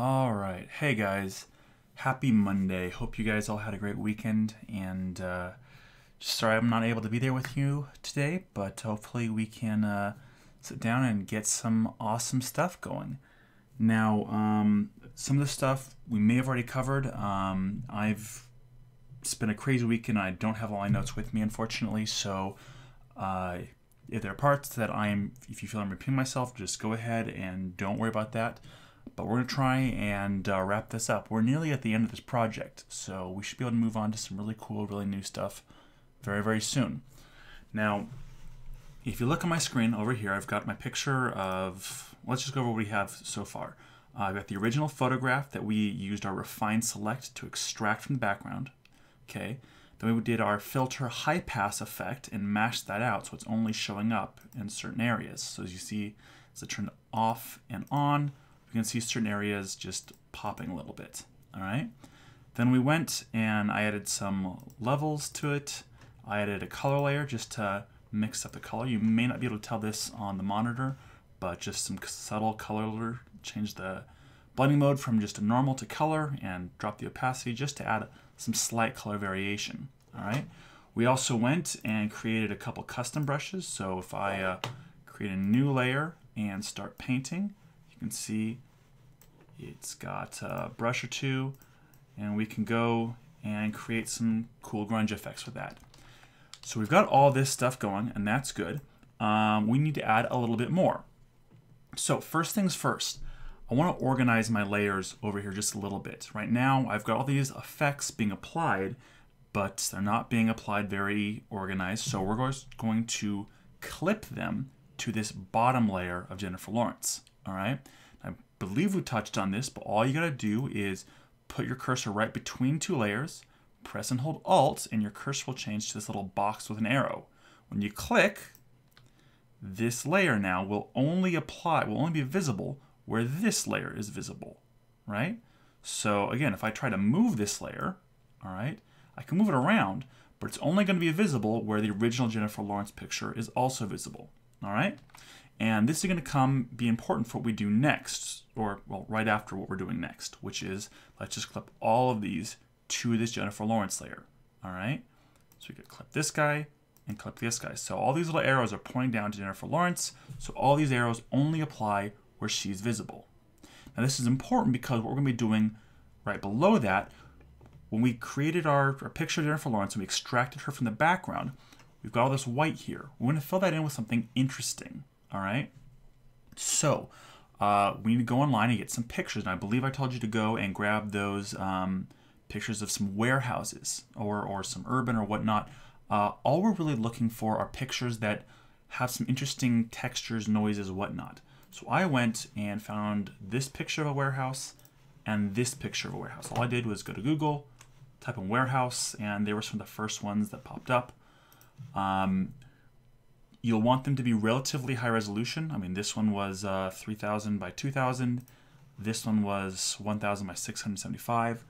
All right. Hey guys. Happy Monday. Hope you guys all had a great weekend and uh, sorry I'm not able to be there with you today, but hopefully we can uh, sit down and get some awesome stuff going. Now, um, some of the stuff we may have already covered. Um, I've been a crazy week and I don't have all my notes with me, unfortunately. So, uh, if there are parts that I'm, if you feel I'm repeating myself, just go ahead and don't worry about that. But we're going to try and uh, wrap this up. We're nearly at the end of this project, so we should be able to move on to some really cool, really new stuff very, very soon. Now, if you look on my screen over here, I've got my picture of, let's just go over what we have so far. Uh, I've got the original photograph that we used our refine select to extract from the background. Okay. Then we did our filter high pass effect and mashed that out so it's only showing up in certain areas. So as you see, it's turned off and on, you can see certain areas just popping a little bit. All right. Then we went and I added some levels to it. I added a color layer just to mix up the color. You may not be able to tell this on the monitor, but just some subtle color, change the blending mode from just a normal to color and drop the opacity just to add some slight color variation. All right. We also went and created a couple custom brushes. So if I uh, create a new layer and start painting, you can see it's got a brush or two and we can go and create some cool grunge effects with that. So we've got all this stuff going and that's good. Um, we need to add a little bit more. So first things first, I want to organize my layers over here just a little bit. Right now, I've got all these effects being applied, but they're not being applied very organized. So we're going to clip them to this bottom layer of Jennifer Lawrence. All right. I believe we touched on this, but all you got to do is put your cursor right between two layers, press and hold Alt, and your cursor will change to this little box with an arrow. When you click, this layer now will only apply, will only be visible where this layer is visible, right? So again, if I try to move this layer, all right, I can move it around, but it's only to be visible where the original Jennifer Lawrence picture is also visible, all right? And this is going to come be important for what we do next, or well, right after what we're doing next, which is let's just clip all of these to this Jennifer Lawrence layer, all right? So we could clip this guy and clip this guy. So all these little arrows are pointing down to Jennifer Lawrence. So all these arrows only apply where she's visible. Now this is important because what we're going to be doing right below that, when we created our, our picture of Jennifer Lawrence and we extracted her from the background, we've got all this white here. We're going to fill that in with something interesting, all right? So uh, we need to go online and get some pictures. And I believe I told you to go and grab those um, pictures of some warehouses or, or some urban or whatnot. Uh, all we're really looking for are pictures that have some interesting textures, noises, whatnot. So I went and found this picture of a warehouse and this picture of a warehouse. All I did was go to Google, type in warehouse, and they were some of the first ones that popped up. Um, you'll want them to be relatively high resolution. I mean, this one was uh, 3000 by 2000. This one was 1000 by 675.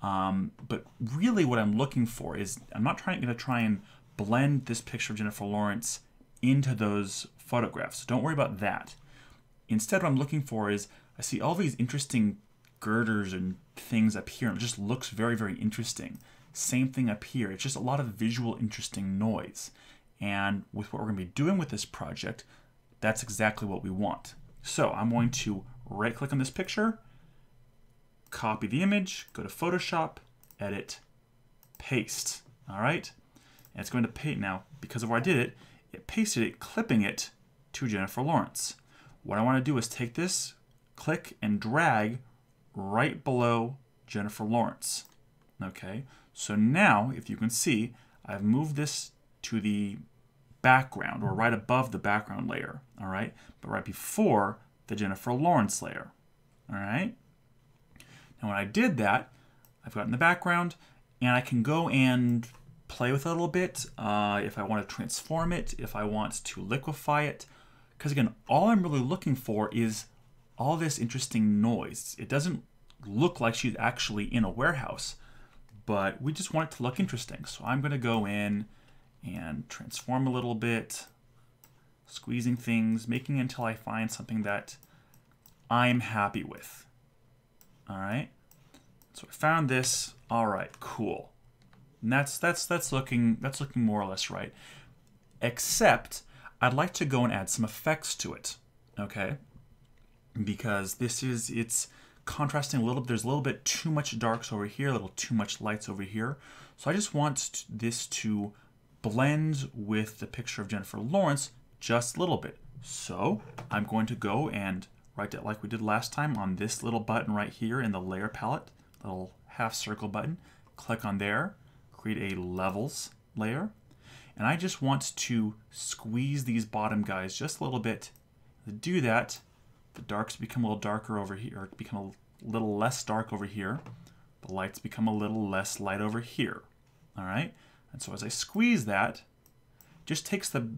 Um, but really what I'm looking for is, I'm not trying to try and blend this picture of Jennifer Lawrence into those photographs. So don't worry about that. Instead, what I'm looking for is I see all these interesting girders and things up here, and it just looks very, very interesting. Same thing up here. It's just a lot of visual, interesting noise. And with what we're going to be doing with this project, that's exactly what we want. So I'm going to right click on this picture, copy the image, go to Photoshop, edit, paste. All right. And it's going to paste now because of where I did it, it pasted it, clipping it to Jennifer Lawrence. What I want to do is take this, click and drag right below Jennifer Lawrence. Okay, so now if you can see, I've moved this to the background or right above the background layer, all right, but right before the Jennifer Lawrence layer, all right. Now when I did that, I've got in the background and I can go and play with it a little bit uh, if I want to transform it, if I want to liquefy it, because again, all I'm really looking for is all this interesting noise. It doesn't look like she's actually in a warehouse, but we just want it to look interesting. So I'm going to go in and transform a little bit, squeezing things, making until I find something that I'm happy with. All right. So I found this. All right, cool. And that's that's that's looking that's looking more or less right. Except I'd like to go and add some effects to it. Okay? Because this is it's contrasting a little there's a little bit too much darks over here, a little too much lights over here. So I just want this to blend with the picture of Jennifer Lawrence just a little bit. So I'm going to go and write it like we did last time on this little button right here in the layer palette, little half circle button. Click on there, create a levels layer. And I just want to squeeze these bottom guys just a little bit. To do that, the darks become a little darker over here, become a little less dark over here. The lights become a little less light over here. All right? And so as I squeeze that, just takes the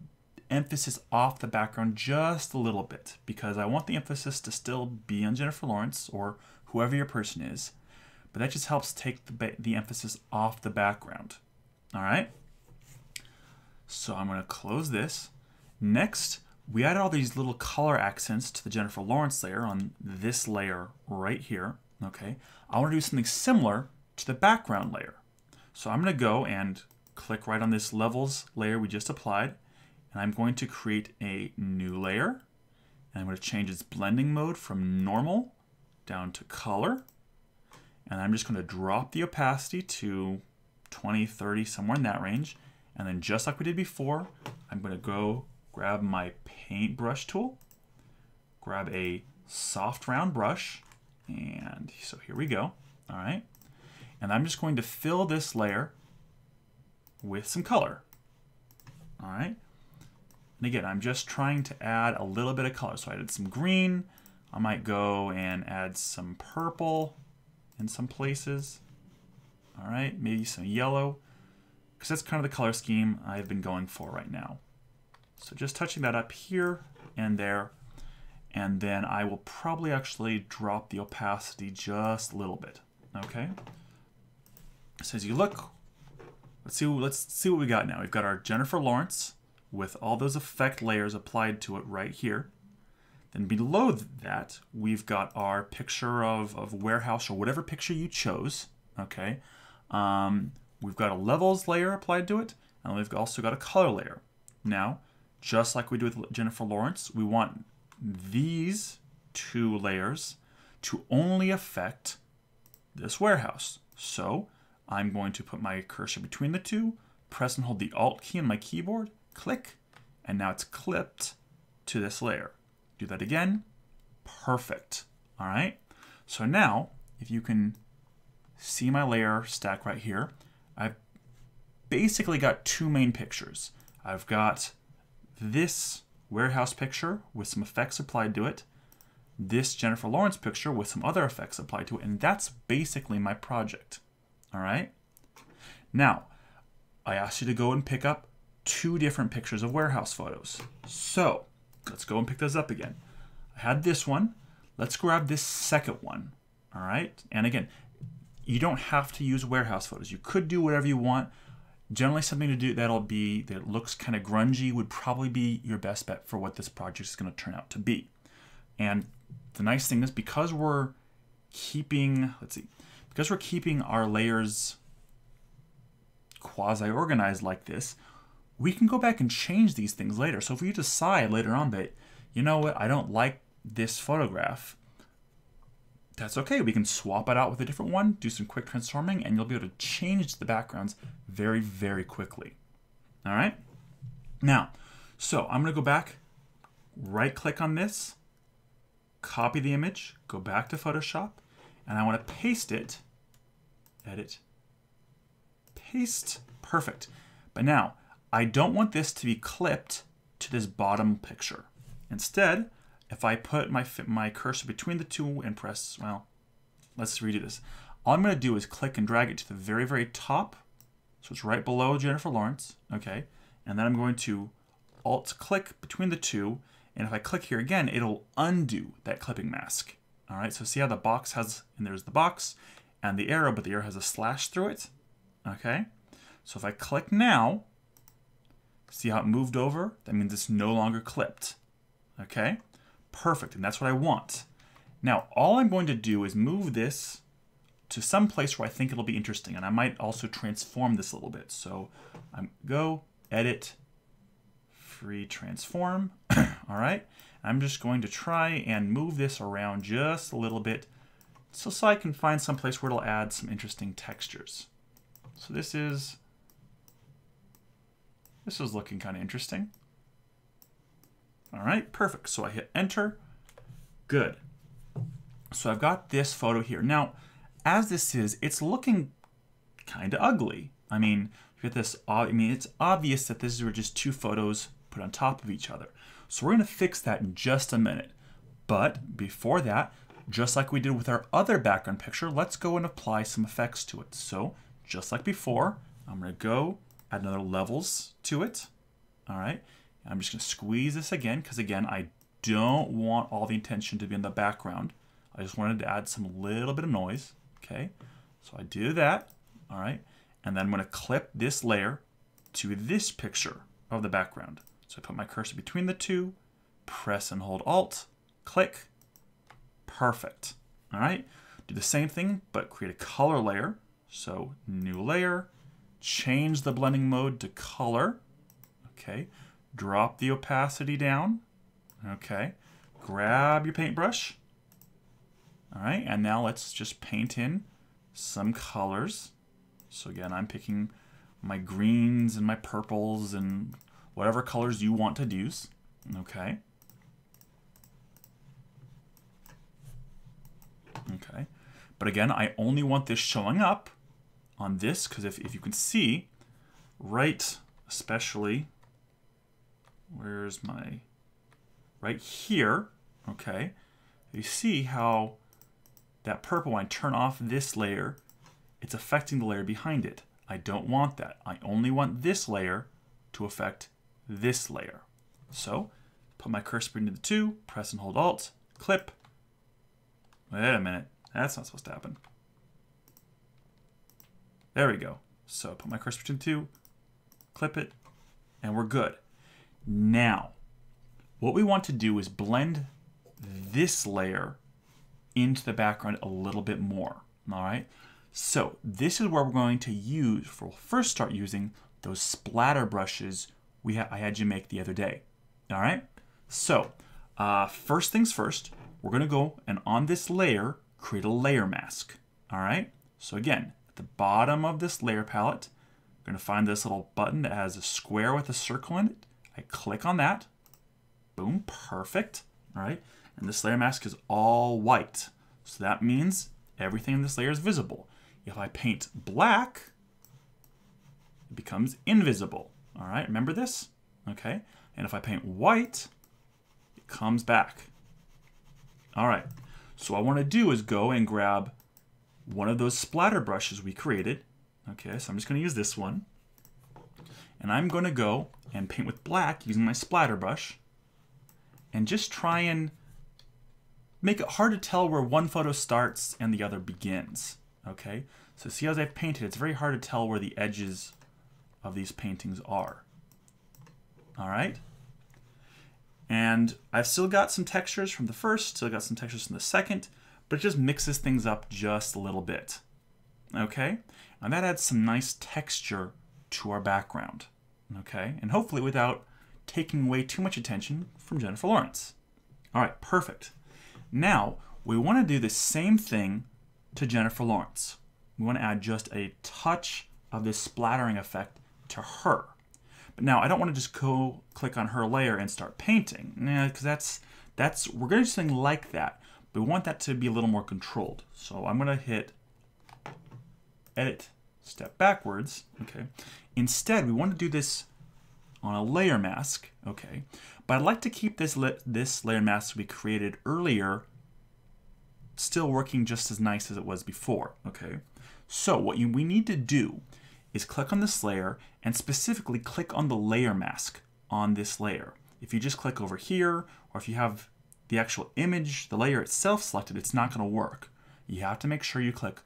emphasis off the background just a little bit because I want the emphasis to still be on Jennifer Lawrence or whoever your person is, but that just helps take the, the emphasis off the background. All right? So I'm going to close this. Next, we added all these little color accents to the Jennifer Lawrence layer on this layer right here. Okay, I want to do something similar to the background layer. So I'm going to go and click right on this levels layer we just applied, and I'm going to create a new layer. And I'm going to change its blending mode from normal down to color. And I'm just going to drop the opacity to 20, 30, somewhere in that range. And then just like we did before, I'm going to go grab my paintbrush tool, grab a soft round brush, and so here we go. All right. And I'm just going to fill this layer with some color. All right. And again, I'm just trying to add a little bit of color. So I added some green. I might go and add some purple in some places. All right, maybe some yellow, because that's kind of the color scheme I've been going for right now. So just touching that up here and there, and then I will probably actually drop the opacity just a little bit, okay? So as you look, let's see, let's see what we got now. We've got our Jennifer Lawrence with all those effect layers applied to it right here. Then below that, we've got our picture of, of warehouse or whatever picture you chose, okay? Um, we've got a levels layer applied to it, and we've also got a color layer. Now, just like we do with Jennifer Lawrence, we want these two layers to only affect this warehouse. So I'm going to put my cursor between the two, press and hold the Alt key on my keyboard, click, and now it's clipped to this layer. Do that again. Perfect. All right. So now, if you can see my layer stack right here, I've basically got two main pictures. I've got this warehouse picture with some effects applied to it, this Jennifer Lawrence picture with some other effects applied to it, and that's basically my project. All right. Now, I asked you to go and pick up two different pictures of warehouse photos. So let's go and pick those up again. I had this one. Let's grab this second one. All right. And again, you don't have to use warehouse photos. You could do whatever you want. Generally, something to do that'll be that looks kind of grungy would probably be your best bet for what this project is going to turn out to be. And the nice thing is because we're keeping, let's see, because we're keeping our layers quasi organized like this, we can go back and change these things later. So if we decide later on that, you know what, I don't like this photograph, that's okay. We can swap it out with a different one, do some quick transforming, and you'll be able to change the backgrounds very, very quickly. All right? Now, so I'm going to go back, right click on this, copy the image, go back to Photoshop, and I want to paste it, edit, paste, perfect. But now, I don't want this to be clipped to this bottom picture. Instead, if I put my, my cursor between the two and press, well, let's redo this. All I'm going to do is click and drag it to the very, very top. So it's right below Jennifer Lawrence, okay? And then I'm going to alt click between the two. And if I click here again, it'll undo that clipping mask. All right, so see how the box has, and there's the box and the arrow, but the arrow has a slash through it, okay? So if I click now, see how it moved over? That means it's no longer clipped, okay? Perfect, and that's what I want. Now, all I'm going to do is move this to some place where I think it'll be interesting. And I might also transform this a little bit. So I'm go, edit, free transform. All right. I'm just going to try and move this around just a little bit so, so I can find some place where it'll add some interesting textures. So this is, this is looking kind of interesting. All right, perfect. So I hit enter. Good. So I've got this photo here. Now, as this is, it's looking kind of ugly. I mean, you get this, I mean, it's obvious that this is just two photos put on top of each other. So we're gonna fix that in just a minute. But before that, just like we did with our other background picture, let's go and apply some effects to it. So just like before, I'm gonna go add another levels to it. All right, I'm just gonna squeeze this again, because again, I don't want all the attention to be in the background. I just wanted to add some little bit of noise, okay? So I do that, all right? And then I'm gonna clip this layer to this picture of the background. So I put my cursor between the two, press and hold Alt, click, perfect, all right? Do the same thing, but create a color layer. So new layer, change the blending mode to color, okay? Drop the opacity down, okay? Grab your paintbrush, all right, and now let's just paint in some colors. So again, I'm picking my greens and my purples and whatever colors you want to use, okay? Okay, but again, I only want this showing up on this because if, if you can see, right, especially, where's my, right here, okay, you see how that purple, when I turn off this layer, it's affecting the layer behind it. I don't want that. I only want this layer to affect this layer. So, put my cursor into the two, press and hold Alt, clip. Wait a minute, that's not supposed to happen. There we go. So put my cursor between two, clip it, and we're good. Now, what we want to do is blend this layer into the background a little bit more, all right? So this is where we're going to use, we'll first start using those splatter brushes we ha I had you make the other day, all right? So uh, first things first, we're gonna go and on this layer, create a layer mask, all right? So again, at the bottom of this layer palette, I'm gonna find this little button that has a square with a circle in it. I click on that, boom, perfect, all right? And this layer mask is all white. So that means everything in this layer is visible. If I paint black, it becomes invisible. All right, remember this? Okay, and if I paint white, it comes back. All right, so what I want to do is go and grab one of those splatter brushes we created. Okay, so I'm just going to use this one. And I'm going to go and paint with black using my splatter brush and just try and make it hard to tell where one photo starts and the other begins. Okay, so see as I've painted, it's very hard to tell where the edges of these paintings are. All right, and I've still got some textures from the first, still got some textures from the second, but it just mixes things up just a little bit. Okay, and that adds some nice texture to our background. Okay, and hopefully without taking away too much attention from Jennifer Lawrence. All right, perfect. Now, we want to do the same thing to Jennifer Lawrence. We want to add just a touch of this splattering effect to her. But now I don't want to just go click on her layer and start painting, because that's that's we're going to do something like that, we want that to be a little more controlled. So I'm going to hit edit, step backwards. Okay. Instead, we want to do this on a layer mask. Okay. But I'd like to keep this, this layer mask we created earlier still working just as nice as it was before, okay? So what you, we need to do is click on this layer and specifically click on the layer mask on this layer. If you just click over here, or if you have the actual image, the layer itself selected, it's not gonna work. You have to make sure you click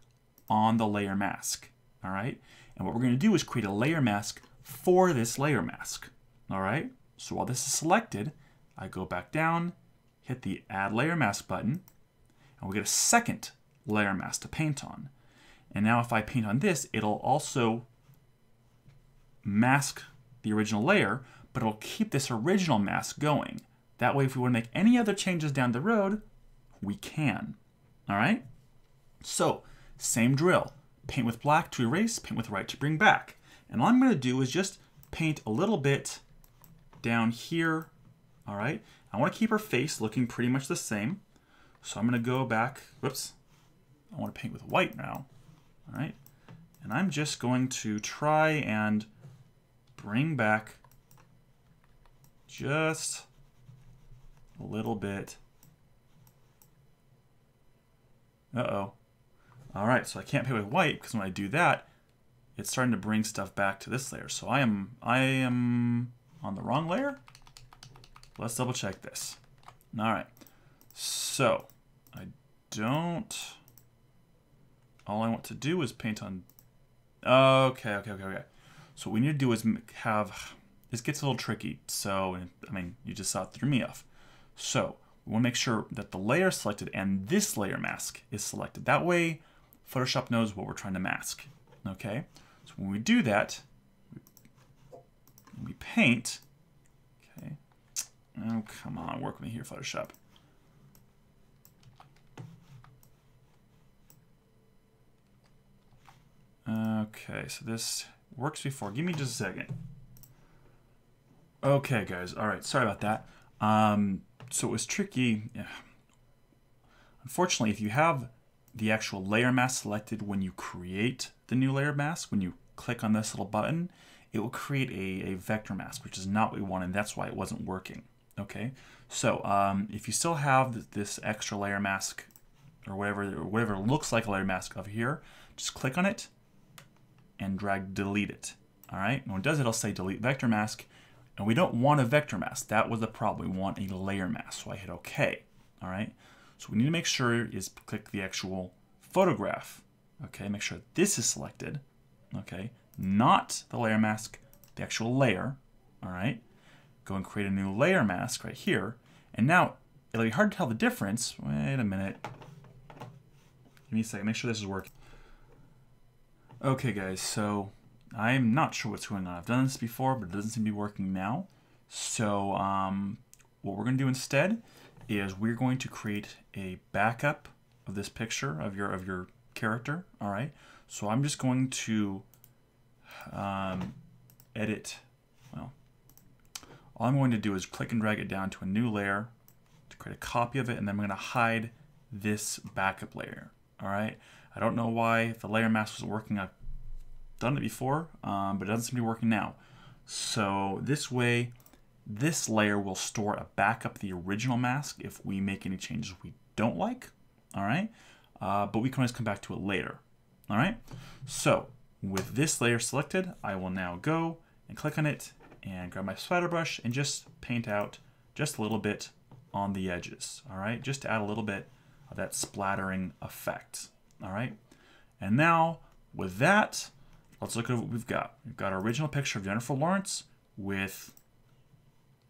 on the layer mask, all right? And what we're gonna do is create a layer mask for this layer mask, all right? So while this is selected, I go back down, hit the Add Layer Mask button, and we get a second layer mask to paint on. And now if I paint on this, it'll also mask the original layer, but it'll keep this original mask going. That way, if we want to make any other changes down the road, we can. All right? So, same drill. Paint with black to erase, paint with white to bring back. And all I'm going to do is just paint a little bit down here. All right? I want to keep her face looking pretty much the same. So I'm going to go back. Whoops. I want to paint with white now. All right? And I'm just going to try and bring back just a little bit. Uh-oh. All right, so I can't paint with white because when I do that, it's starting to bring stuff back to this layer. So I am I am on the wrong layer. Let's double check this. All right. So I don't. All I want to do is paint on. Okay, okay, okay, okay. So what we need to do is have. This gets a little tricky. So I mean, you just saw it threw me off. So we want to make sure that the layer selected and this layer mask is selected. That way, Photoshop knows what we're trying to mask. Okay, so when we do that, we paint. Okay, oh come on, work with me here, Photoshop. Okay, so this works before. Give me just a second. Okay, guys. All right, sorry about that. Um, so it was tricky. Yeah. Unfortunately, if you have the actual layer mask selected when you create the new layer mask, when you click on this little button, it will create a, a vector mask, which is not what we want, and that's why it wasn't working. Okay, so um, if you still have this extra layer mask or whatever, or whatever looks like a layer mask over here, just click on it and drag delete it. All right, when it does it, it'll say delete vector mask, and we don't want a vector mask. That was the problem. We want a layer mask. So I hit OK. All right. So we need to make sure is click the actual photograph. Okay. Make sure this is selected. Okay. Not the layer mask, the actual layer. All right. Go and create a new layer mask right here. And now it'll be hard to tell the difference. Wait a minute. Give me a second. Make sure this is working. Okay, guys. So I'm not sure what's going on. I've done this before, but it doesn't seem to be working now. So um, what we're going to do instead is we're going to create a backup of this picture of your of your character. All right. So I'm just going to um, edit. Well, all I'm going to do is click and drag it down to a new layer to create a copy of it, and then I'm going to hide this backup layer. All right. I don't know why the layer mask was working. I've done it before, um, but it doesn't seem to be working now. So this way, this layer will store a backup of the original mask if we make any changes we don't like, all right? Uh, but we can always come back to it later, all right? So with this layer selected, I will now go and click on it and grab my splatter brush and just paint out just a little bit on the edges, all right? Just to add a little bit of that splattering effect, all right? And now with that, let's look at what we've got. We've got our original picture of Jennifer Lawrence with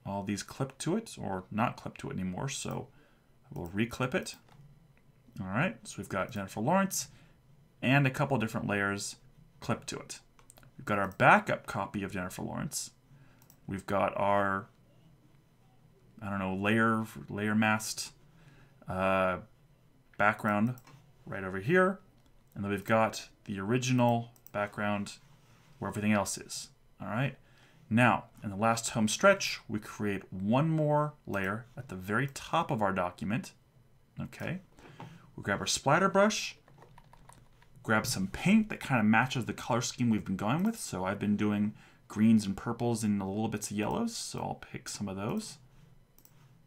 all these clipped to it, or not clipped to it anymore, so we'll reclip it. All right, so we've got Jennifer Lawrence and a couple different layers clipped to it. We've got our backup copy of Jennifer Lawrence. We've got our, I don't know, layer, layer masked uh, background right over here. And then we've got the original background where everything else is. All right. Now, in the last home stretch, we create one more layer at the very top of our document. Okay. We grab our splatter brush, grab some paint that kind of matches the color scheme we've been going with. So I've been doing greens and purples and a little bits of yellows. So I'll pick some of those.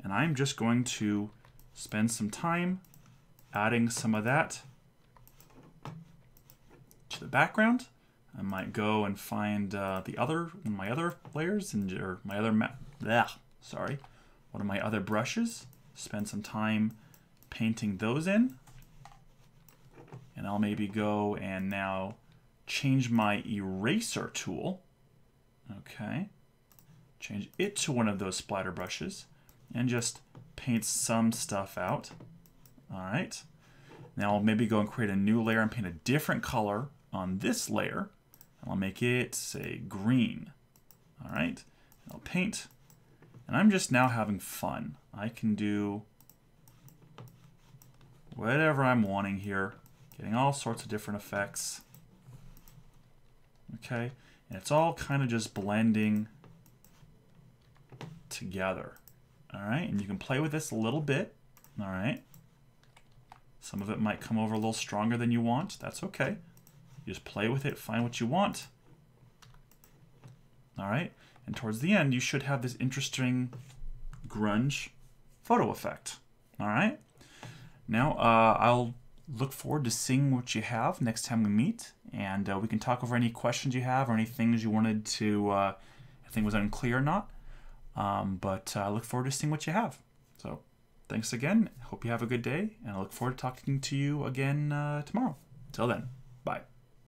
And I'm just going to spend some time adding some of that to the background. I might go and find uh, the other my other layers and or my other bleh, sorry, one of my other brushes. Spend some time painting those in, and I'll maybe go and now change my eraser tool. Okay, change it to one of those splatter brushes, and just paint some stuff out. All right. Now I'll maybe go and create a new layer and paint a different color on this layer. I'll make it, say, green. All right, I'll paint. And I'm just now having fun. I can do whatever I'm wanting here, getting all sorts of different effects. Okay, and it's all kind of just blending together. All right, and you can play with this a little bit. All right. Some of it might come over a little stronger than you want. That's okay. You just play with it, find what you want. All right, and towards the end, you should have this interesting grunge photo effect. All right. Now, uh, I'll look forward to seeing what you have next time we meet, and uh, we can talk over any questions you have or any things you wanted to, uh, I think was unclear or not. Um, but uh, I look forward to seeing what you have. Thanks again. Hope you have a good day, and I look forward to talking to you again uh, tomorrow. Till then, bye.